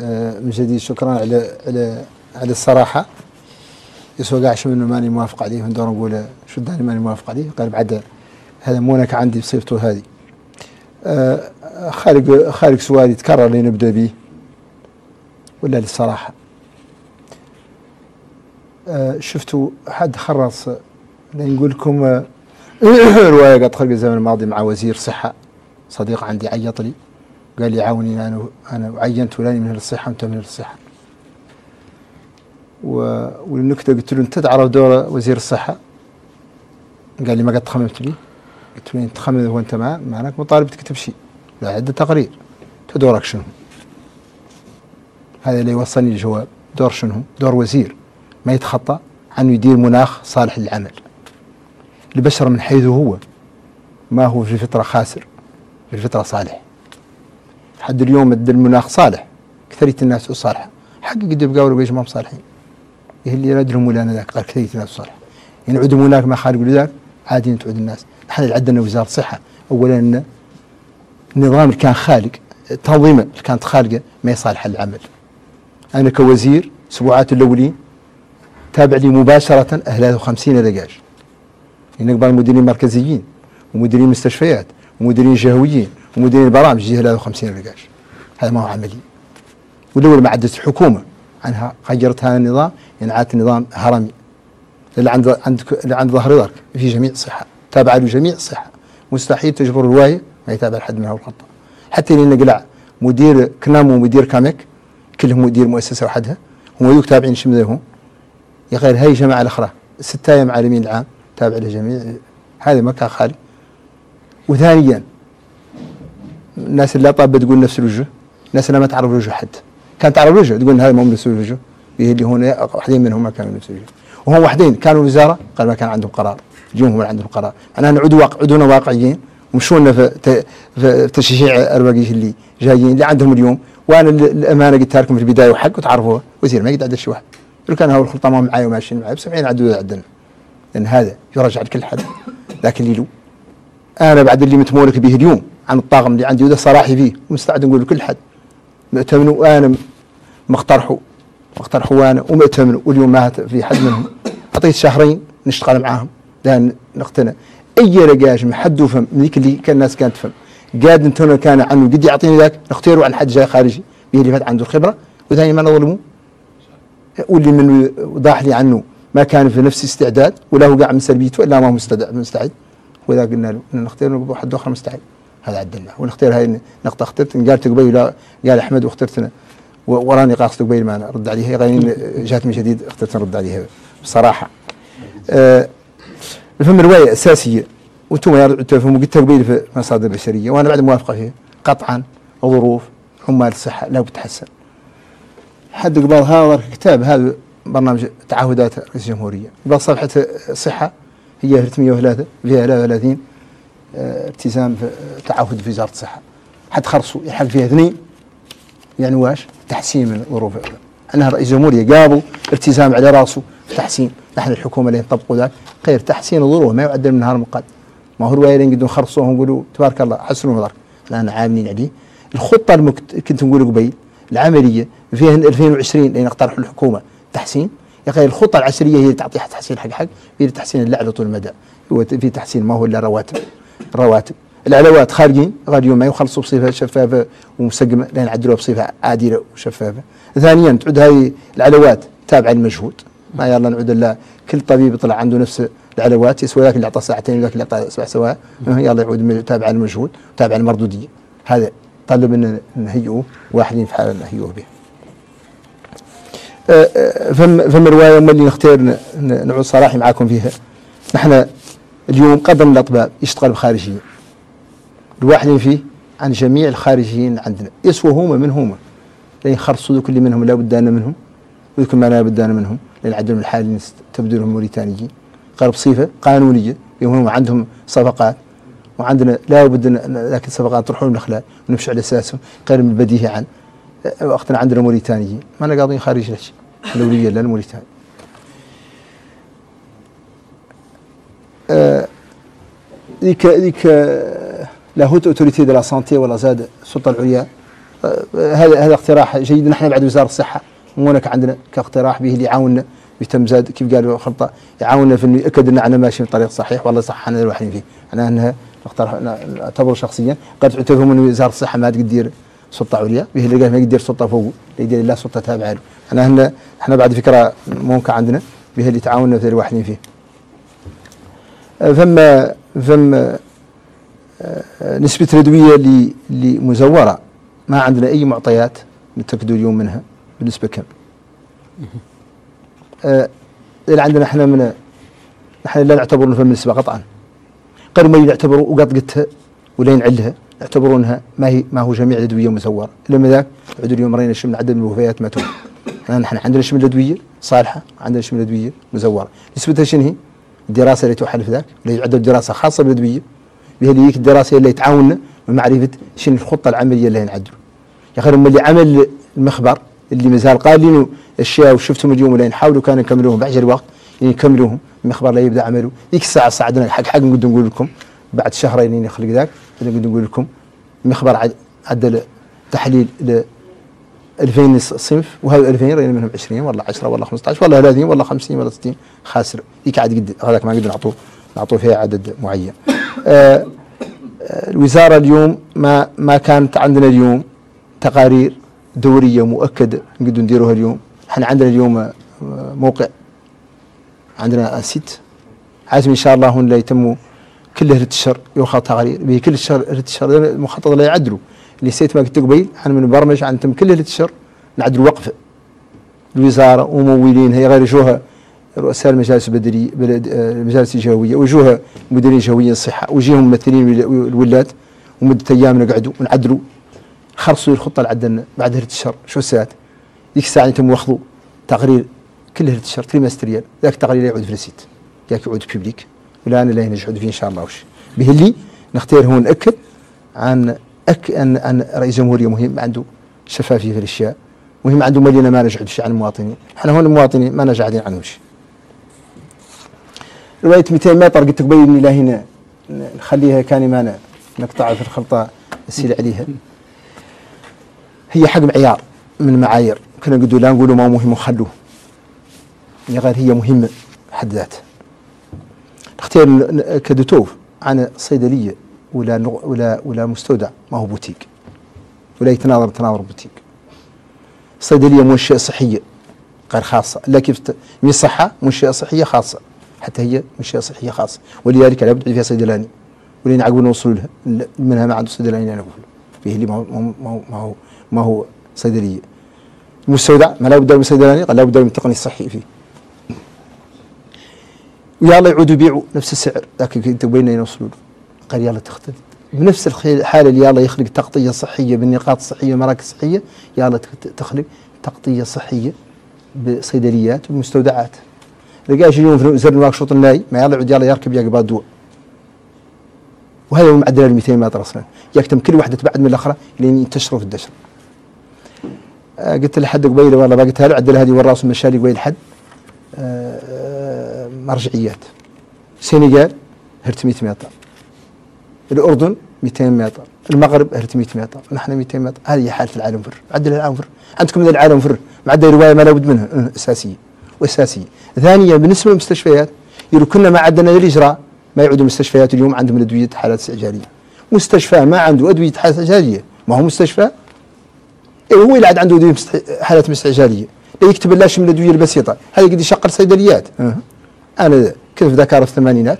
آه، من جديد. شكرا على على على الصراحة. يسوى قاع شو إنه ماني موافق عليه. من دور نقول شو داني ماني موافق عليه؟ قال بعد هذا مو لك عندي بصيغته هذه. آه، خالق خالق سؤال يتكرر اللي نبدا به. ولا للصراحة. آه، شفتوا حد خرص نقول لكم رواية قد خلق الزمن الماضي مع وزير صحة. صديق عندي عيط لي. قال لي عاوني أنا أنا عينت فلان من أهل الصحة وأنت من أهل الصحة. و- والنكتة قلت له أنت تعرف دور وزير الصحة؟ قال لي ما قد تخممت لي قلت له انت تخمم وانت ما معناك مطالب تكتب شيء لا عدة تقرير. أنت دورك شنو؟ هذا اللي يوصلني الجواب دور شنو؟ دور وزير. ما يتخطى عنه يدير مناخ صالح للعمل. البشر من حيث هو. ما هو في الفطرة خاسر في الفطرة صالح. حد اليوم المناخ صالح أكثرية الناس صالحة. حق قد يبقى ولا بيش ما صالحين إيه اللي ندرهم ولا أنا ذاك؟ قال أكثرية الناس صالحة. ينعدوا هناك ما خالقوا لذاك عادي تعود الناس. نحن عندنا وزارة صحة. أولا النظام اللي كان خالق التنظيمة اللي كانت خالقة ما يصالح العمل أنا كوزير أسبوعات الأولين تابع لي مباشرة 53 دقائق نقبل مديرين مركزيين ومديرين مستشفيات ومديرين جهويين ومديرين برامج يجي 53 دقائق هذا ما هو عملي. ولو ما عدت الحكومة عنها. غيرت هذا النظام ينعاد نظام هرمي. اللي عند عند اللي عند ظهر ظهرك في جميع الصحة تابع له جميع الصحة مستحيل تجبر رواية ما يتابع حد منها الخطأ. حتى اللي نقلع مدير كنام ومدير كاميك كلهم مدير مؤسسة وحدها. هم يوك تابعين شمذهم يا غير هاي جماعة الأخرى. ستة معلمين العام تابع لجميع. هذا ما كان خالي. وثانيا الناس اللي طابة تقول نفس الوجه الناس اللي ما تعرف وجه حد. كانت تعرف وجه تقول هذا مو نفس الوجه. اللي هنا واحدين منهم ما كانوا نفس الوجه. وهم واحدين كانوا وزارة قال ما كان عندهم قرار. اليوم هم عندهم قرار. معناها نعود واقع عدونا واقعيين. ومشونا في, في تشجيع الرواقيش اللي جايين اللي عندهم اليوم. وأنا ال- الأمانة قلتها لكم في البداية وحق وتعرفوها وزير ما يقدر عدد شي واحد لو كان هاو الخلطة ما معاي وماشيين معي ب 70 عدو عندنا لأن هذا يرجع لكل حد. لكن لي له أنا بعد اللي متمولك به اليوم عن الطاقم اللي عندي وده صراحي فيه ومستعد نقول لكل حد مؤتمن وأنا مقترحه مقترحه وأنا ومؤتمن واليوم ما في حد منهم. اعطيت شهرين نشتغل معاهم لأن نقتنع. أي رقاش ما حد فهم من ذيك اللي كان الناس كانت تفهم. قاد انتونا كان عنه قد يعطيني ذاك نختاره عن حد جاي خارجي به اللي فات عنده الخبرة وثاني ما نظلمه. واللي من وضاح لي عنه ما كان في نفس استعداد ولا هو قاعد من سلبيته إلا ما هو مستعد. وذا قلنا له نختار واحد آخر مستعد. هذا عدلنا ونختار هاي النقطه اخترت قالت قبيل قال أحمد واخترتنا و- وراني قاصد قبيل ما أنا رد عليها. غير جات من جديد اخترت نرد عليها بصراحة. آه الفهم رواية أساسية. وأنتم تفهموا قلتها قبيل في مصادر البشريه وأنا بعد موافقة فيها. قطعا ظروف عمال الصحه لا بتحسن حد قبل هذا كتاب هذا برنامج تعهدات رئيس الجمهورية. قبل صفحة الصحه هي 303 فيها 33 آه، التزام في تعهد في وزارة الصحة. حد خرصوا يحق فيها اثنين. يعني واش؟ تحسين من ظروف انها رئيس الجمهوريه قابل التزام على راسه تحسين. نحن الحكومة اللي نطبقوا ذاك. غير تحسين الظروف ما يعدل من نهار مقد ما هو اللي نقدروا نخرصوهم ونقولوا تبارك الله حسنوا نظرك. الان عاملين عليه الخطة اللي كنت نقول قبيل العملية فيها 2020 اللي نقترح الحكومة. تحسين؟ يا أخي الخطة العشريه هي اللي تعطيها تحسين حق حق هي تحسين اللعبه طول المدى. هو في تحسين ما هو إلا رواتب. الرواتب العلاوات خارجين غير اليوم ما يخلصوا بصفة شفافة ومسقمة لأن يعدلوها بصفة عادله وشفافة. ثانيا تعود هذه العلاوات تابعة للمجهود ما يلا نعود إلا كل طبيب يطلع عنده نفس العلاوات يسوى ذاك اللي اعطى ساعتين وذاك اللي اعطى سبع سواء يلا يعود تابعة للمجهود تابعة للمردودية هذا طلب إن نهيئوه واحدين في حال نهيئوه به. آه، آه، فم فم روايه اللي نختار نعود صراحي معاكم فيها. نحن اليوم قدم الأطباء يشتغل بخارجية. الواحد فيه عن جميع الخارجيين عندنا. يسوى هما من هما. لأن يخرصوا ذوك اللي منهم لا بد منهم. وذوك ما لا بد منهم. لأن عندهم الحاليين تبدلهم موريتانيين. قال بصفة قانونية. يوم هم عندهم صفقات. وعندنا لا بد الصفقات نطرحوا من الأخلاق ونمشي على أساسهم. غير من البديهي عن وقتنا عندنا موريتانيين. ما أنا قاضيين خارج الاوليه لا الموريتاني آه، ذيك ذيك آه، لا هوت اوتوريتي دو لا سانتي ولا زاد السلطه العليا. هذا هذا اقتراح جيد. نحن بعد وزارة الصحة هناك عندنا كاقتراح به اللي يعاوننا بتمزاد كيف قالوا خلطه يعاوننا في إنه يأكد ان إحنا ماشيين في طريق صحيح والله صح إحنا الواحدين فيه أنا انها نقترح نعتبره شخصيا. قد تعتبرهم ان وزارة الصحة ما تقدر سلطة عليا. به اللي ما يقدر سلطة فوق يدير لا سلطة تابعة له. أنا هنا إحنا بعد فكرة ممكن عندنا. به اللي تعاوننا في الواحدين فيه فما فما نسبة الأدوية اللي اللي مزورة ما عندنا أي معطيات نتأكدوا اليوم منها بنسبة كم اللي عندنا إحنا من إحنا لا نعتبر فم النسبة قطعا. قالوا ما يعتبروا وقد قلتها ولا ينعلها يعتبرونها ما هي ما هو جميع الأدوية مزورة. لما ذاك عدوا اليوم رينا شمل عدد من الوفيات ما نحن عندنا شمل الادويه صالحة عندنا شمل الادويه مزورة. نسبتها شنو هي؟ الدراسة اللي تحل ذاك اللي يعدوا دراسه خاصة بالادويه بها اللي الدراسة اللي تعاوننا بمعرفه شنو الخطة العملية اللي نعدلوا يا أخي اللي عمل المخبر اللي مازال قالين اشياء وشفتهم اليوم ولا نحاولوا كانوا نكملوهم بعجل الوقت يعني نكملوهم المخبر لا يبدأ عمله. ديك الساعة صعدنا حق حق نقدر نقول لكم بعد شهرين يخلق ذاك نقدر نقول لكم المخبر عدل تحليل 2000 صنف وهذا 2000 رينا منهم 20 ولا 10 ولا 15 ولا 30 ولا 50 ولا 60 خاسر. ديك عاد قد هذاك ما نقدر نعطوه نعطوه فيها عدد معين. آه الوزارة اليوم ما ما كانت عندنا اليوم تقارير دورية مؤكدة نقدر نديروها اليوم. إحنا عندنا اليوم آه، موقع عندنا سيت عازم إن شاء الله هون لا يتم كل هرت الشهر يوخى تقارير كل هرت الشهر المخطط لا يعدلوا. اللي سيت ما قلت قبيل إحنا من برمج عن تم كل هرت الشهر نعدلوا وقف الوزارة وممولينها يغيروا رؤساء المجالس البدري آه، المجالس الجهوية وجوه مديرين الجهويه الصحه ويجيهم ممثلين الولاد ومدة أيام نقعدوا ونعدلوا. خلصوا الخطة اللي عندنا بعد هرت الشهر شو الساعات؟ ديك الساعة أنتم واخذوا تقرير كل هرت الشهر تريمستريال. ذاك التقرير يعود في السيت ياك يعود بيبليك ولا أنا لا نجحد فيه إن شاء الله. وش؟ به اللي نختار هون ناكد عن أك أن أن رئيس جمهورية مهم عنده شفافية في الأشياء مهم عنده مدينة ما نجحد شيء عن المواطنين. إحنا هون المواطنين ما نجحدين عنهم شيء. رواية 200 متر قلت قبيل إلى هنا. نخليها كان ما نقطع في الخلطة السيل عليها. هي حق معيار من المعايير كنا نقول لا نقولوا ما مهم وخلوه. يعني غير هي مهمة حد ذاتها. اختيار كدتوف عن صيدلية. ولا ولا ولا مستودع. ما هو بوتيك. ولا يتناظر تناظر بوتيك. صيدلية منشأة صحية غير خاصة. لا كيف من الصحة منشأة صحية خاصة. حتى هي منشأة صحية خاصة. ولذلك لابد فيها صيدلاني ولين عقب نوصل لها منها ما عنده صيدلاني لا نقول فيه اللي ما هو ما هو ما هو صيدلية المستودع ما لابد من صيدلاني لابد من تقني صحي فيه. ويلا يعودوا يبيعوا نفس السعر. لكن انت بينا يوصلوا قال يلا تختلف. بنفس الحاله اللي يلا يخلق تغطية صحية بالنقاط الصحية مراكز صحيه يلا تخلق تغطية صحية بصيدليات ومستودعات. لقاش اليوم في زر الواكشوط الناي ما يلا يعود يلا يركب يا قبال دواء وهذا هو معدل ال 200 متر أصلا. يكتم كل واحدة تبعد من الأخرى لين ينتشروا في الدشر. آه قلت لحد قبيلة والله باقتها له عدل هذه والراس مشالي قبيل حد. آه آه مرجعيات. سنغال هرت 100 متر. الأردن 200 متر المغرب هرت 100 متر نحن 200 متر. هذه حالة العالم فر. معدل العالم فر. عندكم من العالم فر. معدل رواية ما لابد منها أه، اساسيه واساسيه ثانيا بالنسبة للمستشفيات كنا ما عندنا الاجراء ما يعود المستشفيات اليوم عندهم الادويه حالات استعجالية. مستشفى ما عنده أدوية حالات استعجالية. ما هو مستشفى؟ إيه هو اللي عاد عنده أدوية حالات استعجالية. لا يكتب لاش من الأدوية البسيطة. هذا قد يشغل صيدليات. أه. أنا كنت في ذكر الثمانينات.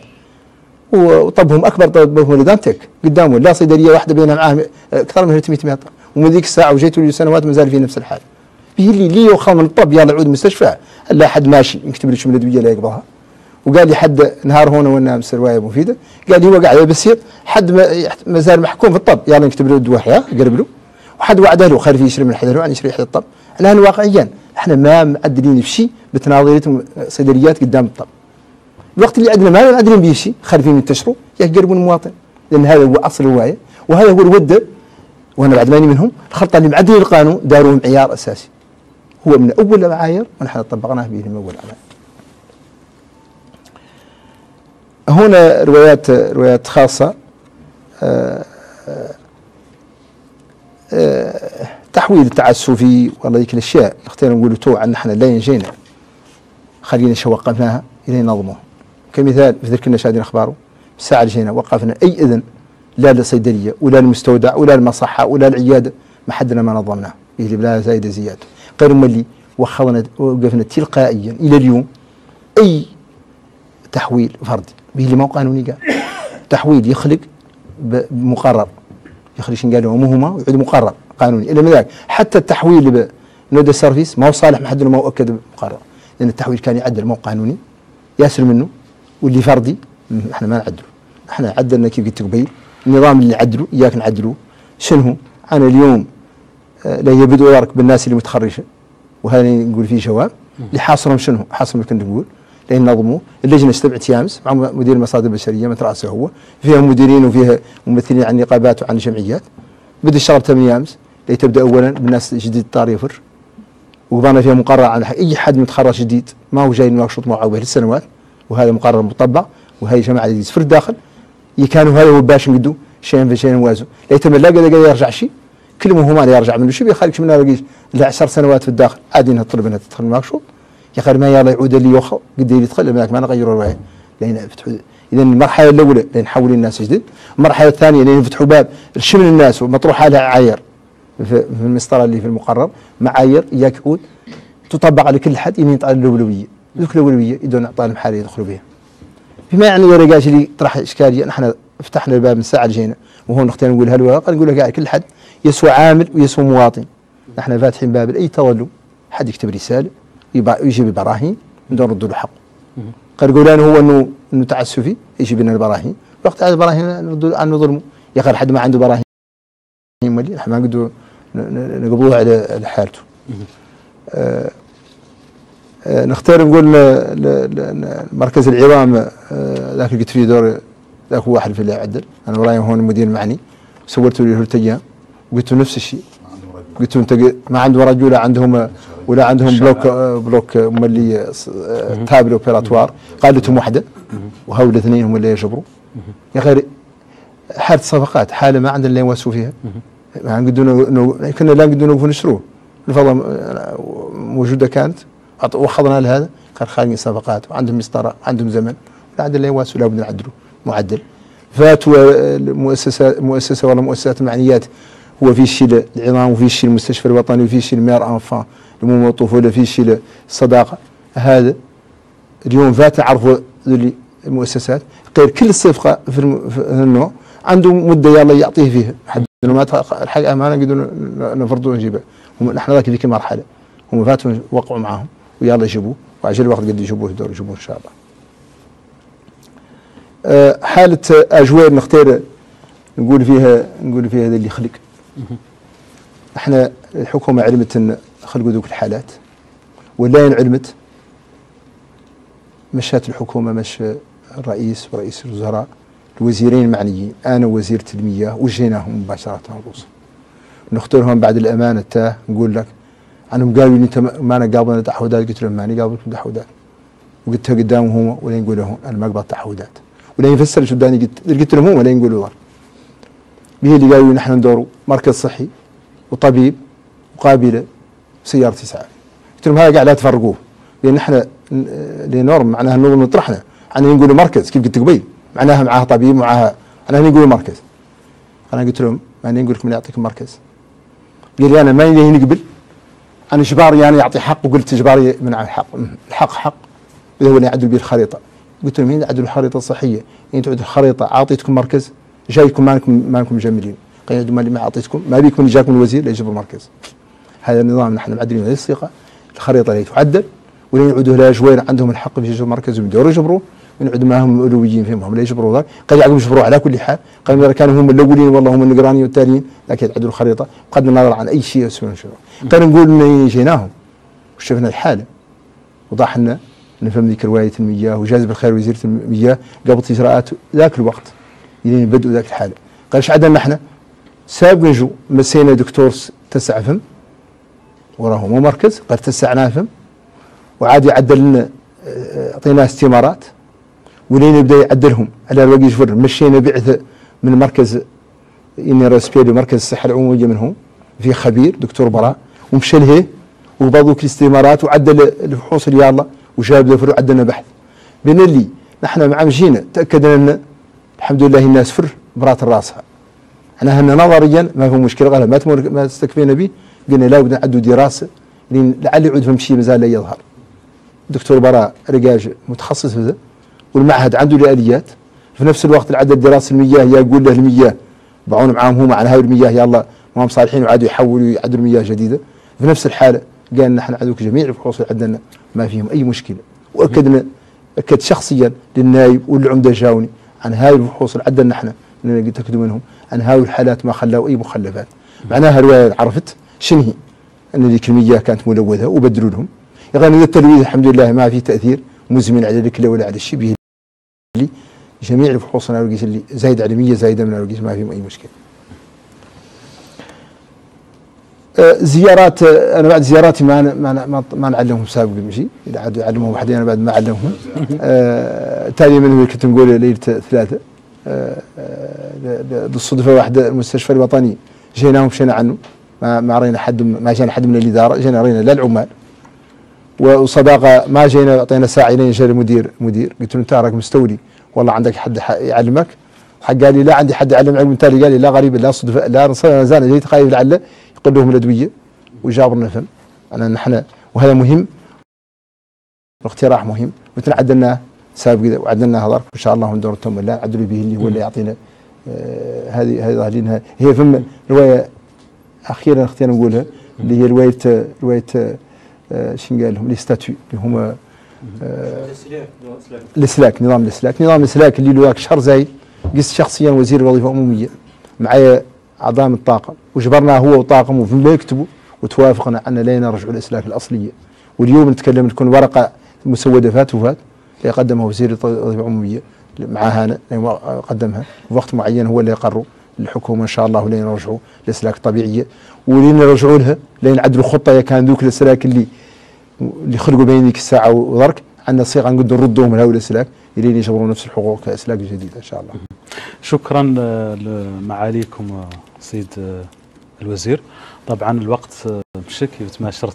وطبهم أكبر طب ولدانتك قدامه لا صيدليه واحدة بينها معاه أكثر من 300 متر. ومن ذيك الساعة وجيت له سنوات ما زال في نفس الحال. به اللي لي يوخى من الطب يلا عود مستشفى. الا حد ماشي. يكتب لي شو من الادويه لا يقبضها وقال لي حد نهار هنا وأنا روايه مفيدة. قال لي هو قاعد بسيط. حد ما زال محكوم في الطب. يلا نكتب له الدواء يا قرب له. وحد وعده له. خليه يشري من حدا عن يشري حد الطب. الآن واقعيا إحنا ما معدلين في شيء بتناظيرة صيدليات قدام الطب. الوقت اللي عندنا ما عندنا به شيء خالفين ينتشروا يقربوا المواطن لأن هذا هو أصل الروايه وهذا هو الوده وأنا بعد ماني منهم الخطه اللي معدلين القانون داروا معيار أساسي. هو من أول المعايير ونحن طبقناه به من أول العمل هنا روايات روايات خاصة. تحويل التعسفي والله ذيك الأشياء اختينا نقول تو عن إحنا لا ينجينا خلينا شو وقفناها إلى نظمه. كمثال في ذلك النشادين اخباره الساعة اللي جينا وقفنا. أي إذن؟ لا للصيدلية ولا المستودع ولا المصحه ولا العياده ما حدنا ما نظمناه. اللي بلا زايده زياده غير ملي. وخذنا وقفنا تلقائيا. إلى اليوم أي تحويل فردي به ما قانوني قال. تحويل يخلق بمقرر يخلق شنو قالوا هما ويعود مقرر قانوني. الا من ذلك حتى التحويل بنود السيرفيس ما هو صالح ما حد ما هو أكد مقرر لأن التحويل كان يعدل ما هو قانوني. ياسر منه. واللي فردي. إحنا ما نعدله إحنا عدلنا كيف قلت قبيل النظام اللي نعدله إياك نعدله شنو؟ هو؟ أنا اليوم آه، لا يبدو يارك بالناس اللي متخرجة. وهذا نقول فيه جواب. اللي حاصرهم شنو؟ حاصرهم كنت نقول. لأن نظموا اللجنة استبعت يامس مع مدير المصادر البشرية مثل راسه هو. فيها مديرين وفيها ممثلين عن نقابات وعن جمعيات. بدا الشرب تم يامس. تبدأ اولا بالناس جديد طار يفر. وقضانا فيها مقرر عن أي حد متخرج جديد ما هو جاي نواقشط معه للسنوات وهذا مقرر مطبق وهي جماعة جديد في الداخل كانوا هذا هو باش نقدو شيء في شيء نوازو ليتم لا قد يرجع شيء كل هو ما يرجع منه شو بيخرج منها بقيش 10 سنوات في الداخل. عادي إنها تطلب إنها تدخل الماكشوط يا أخي ما يلا يعود اللي يوخى قد يدخل ما نغيروا الوعي. لين فتحوا إذا المرحلة الأولى لين نحول الناس جديد. المرحلة الثانية لين فتحوا باب شمل الناس ومطروح عليها عاير. في المسطرة اللي في المقرر معايير يعود تطبق على كل حد على الاولويه ذوك الاولويه يدون اعطاء المحال يدخلوا بها بما يعني ورقات اللي طرح إشكالية نحن فتحنا الباب من الساعة جينا وهو نختار نقول هالورقه نقول لك كل حد يسوى عامل ويسوى مواطن. نحن فاتحين باب لأي تظلم حد يكتب رسالة يجيب براهين ندور نردوا له حقه. قال يقول هو انه إنه تعسفي يجيب لنا البراهين. وقت البراهين نردوا عنه ظلمه يا أخي حد ما عنده براهين. إحنا ما نقدروا نقبضوه على حالته. آه نختار نقول مركز العظام آه ذاك قلت فيه دور ذاك واحد في اللي عدل. أنا وراي هون المدير المعني سويت له وقلت له نفس الشيء. قلت أنت ما عنده رجل عندهم ولا عندهم بلوك بلوك هم اللي تابل اوبيراتوار قادتهم واحدة. وهؤلاء الاثنين هم اللي يجبروا. يا أخي حالة صفقات حالة ما عندنا اللي نواسوا فيها. ما نقدروا كنا لا نقدروا نشروه. الفضل موجودة كانت. وخضنا لهذا. قال خارجين صفقات وعندهم مسطرة عندهم زمن. لا عندنا اللي يواسوا لابد نعدلوا معدل. فاتوا المؤسسة مؤسسة ولا مؤسسات المعنيات هو في شيء العظام وفي شيء المستشفى الوطني وفي شيء المير أنفان. لمومو الطفوله في شيء الصداقة. هذا اليوم فات نعرفوا المؤسسات. غير كل الصفقة في النوع. عنده مدة يلا يعطيه فيها. حد ما الحق امانه قدروا نفرضوا ونجيبه نحن ذاك ذيك المرحله هم فاتوا وقعوا معاهم. ويلا يجيبوه وعجل الوقت قد يجيبوه دور يجيبوه إن شاء الله. أه حالة اجوير نختار نقول فيها نقول فيها هذا اللي يخلق. إحنا الحكومة علمت إن خلقوا ذوك الحالات ولا علمت مشات الحكومة مش الرئيس ورئيس الوزراء الوزيرين المعنيين أنا وزير المياه وجيناهم الروس نختارهم بعد الأمانة تاه نقول لك عنهم قالوا انت ما أنا قابلنا تعهدات قلت لهم ماني قابلكم تعهدات وقلتها قدامهم هم يقولوا لهم أنا ما اقبل تعهدات ولا يفسر شو قلت قلت لهم هم ولا يقولوا به اللي قالوا نحن ندوروا مركز صحي وطبيب وقابله سيارة إسعاف قلت لهم هذا قاعد لا تفرقوه. لأن إحنا لنورم معناها النظم طرحنا إحنا نقول مركز. كيف قلت قبيل؟ معناها معاه طبيب معاها أنا نقول مركز. أنا قلت لهم ماني نقول لكم يعطيكم مركز. قال لي أنا ما نقبل أنا إجباري يعني يعطي حق وقلت إجباري من الحق. الحق حق. اللي هو اللي يعدل به الخريطة. قلت لهم مين يعدل الخريطة الصحيه يعني تعدل الخريطة أعطيتكم مركز جايكم ما انكم ما انكم مجملين قيل ما ما أعطيتكم؟ ما بيكم اللي جاكم الوزير ليجيب المركز هذا النظام نحن معدلين هذه الثقة. الخريطة اللي تعدل ولين يعودوا لها شوية عندهم الحق في يجيبوا المركز ويدوروا يجبروا. معهم اولويين فيهم هم لا يجبروا ذاك قد يعقبوا يجبروا على كل حال. قد كانوا هم الاولين والله هم النقرانيين والتاليين لكن يعدلوا الخريطة. بغض النظر عن أي شيء يسوون شو قد نقول ان جيناهم. وشفنا الحالة. وضح لنا نفهم ذيك روايه المياه وجاز بالخير وزيره المياه قبل إجراءات ذاك الوقت. لين بدوا ذاك الحالة. قال إيش عدلنا إحنا؟ سابق نجو مسينا دكتور تسع فم وراه مو مركز قال تسع فم. وعاد يعدل لنا آه، أعطيناه استمارات. ولين يبدأ يعدلهم. على الوقت يشفر. مشينا بعثه من مركز إني راسبيلي مركز الصحة العمومية منهم. في خبير دكتور براء. ومشى لهيه. وبضوك الاستمارات وعدل الفحوص يلا. وجاب دفر وعدلنا بحث. بين اللي نحن مع مشينا. تأكدنا أن الحمد لله الناس فر برات راسها إحنا هنا نظريا ما في مشكلة. غير ما ما استكفينا به. قلنا لا بد نعدوا دراسة. لعل يعود فهم شيء مازال لا يظهر. دكتور براء رقاج متخصص في والمعهد عنده الاليات في نفس الوقت العدد الدراسي المياه يقول له المياه بعون معاهم هم على هاي المياه يلا ما هم صالحين وعادوا يحولوا يعدلوا مياه جديدة. في نفس الحالة قال نحن عندك جميع الفحوص اللي عندنا ما فيهم أي مشكلة. واكدنا أكد شخصيا للنايب والعمدة جاوني عن هاي الفحوص اللي عندنا نحن نتاكدوا منهم عن هاي الحالات ما خلوا أي مخلفات. معناها الرواية عرفت شنو هي؟ أن ذيك المياه كانت ملوثه وبدلوا لهم. يعني التلويث الحمد لله ما في تأثير مزمن على الكلى ولا على الشبه لي. جميع الفحوص أنا اللي زايد على 100 زايده من ما فيهم أي مشكلة. أه، زيارات أه، أنا بعد زياراتي ما ما ما نعلمهم سابق مشي إذا عاد يعلمهم وحدين أنا بعد ما أعلمهم. أه تالي من كنت نقول ليلة ثلاثة. أه بالصدفه واحدة المستشفى الوطني. جينا ومشينا عنه. ما ما رينا حد ما جينا حد من الاداره جينا رينا لا العمال. وصداقة ما جينا اعطينا ساعة لين جاء المدير مدير قلت له أنت راك مستولي. والله عندك حد يعلمك. حق قال لي لا عندي حد يعلم علم تالي قال لي لا غريب لا صدفه لا زال جيت خايف لعله يقول لهم الأدوية وجابرنا فهم أنا نحن وهذا مهم. الاقتراح مهم. مثل عدلنا سابق وعدلنا هذا إن شاء الله ندور التم لا عدلوا به اللي هو اللي يعطينا آه هذه هذه هي فم رواية أخيرا اختينا نقولها اللي هي روايه رواية شنو قال لهم الاستاتيو اللي هما آه الاسلاك نظام الاسلاك نظام الاسلاك اللي له شهر زايد قست شخصيا وزير الوظيفة العموميه معايا اعضاء من الطاقم وجبرنا هو وطاقمه في ما يكتبوا وتوافقنا أن لا نرجع الاسلاك الأصلية. واليوم نتكلم تكون ورقة مسودة فات وفات اللي قدمها وزير الوظيفة العموميه معها أنا قدمها في وقت معين هو اللي يقروا الحكومة إن شاء الله لين يرجعوا الاسلاك الطبيعيه ولين يرجعوا لها لين يعدلوا خطه كان ذوك الاسلاك اللي اللي خلقوا بين ذيك الساعة وذرك عندنا صيغه نقدر نردوهم لهؤلاء الاسلاك إلين يجبروا نفس الحقوق كاسلاك جديدة إن شاء الله. شكرا لمعاليكم سيد الوزير. طبعا الوقت مشك يتماشر